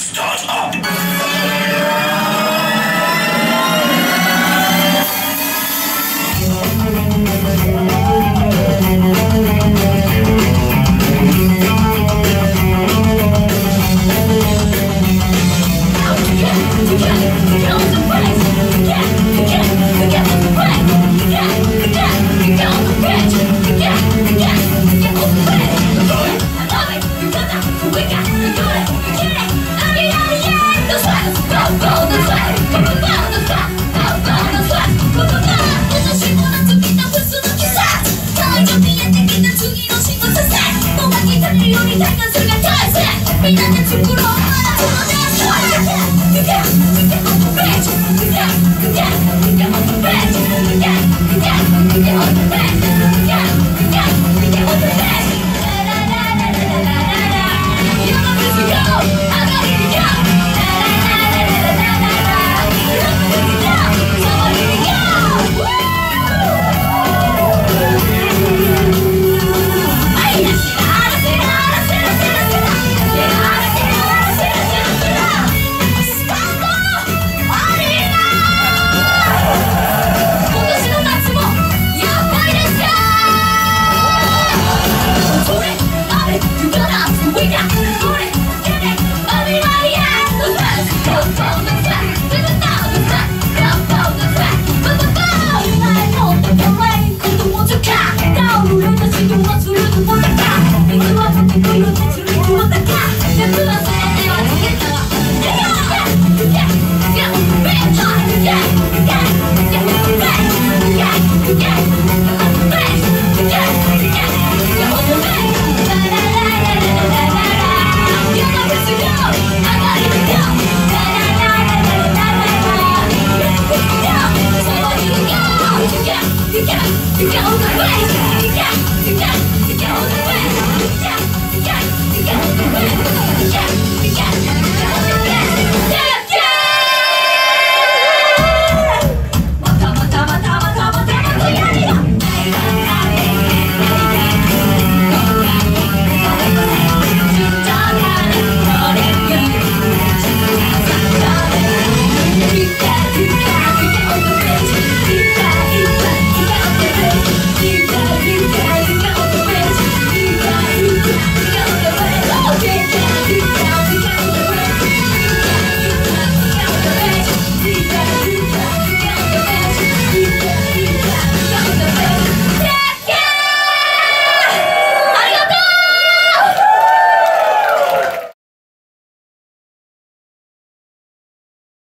Start up! みんなで作ろうまだこの Go away! Yeah.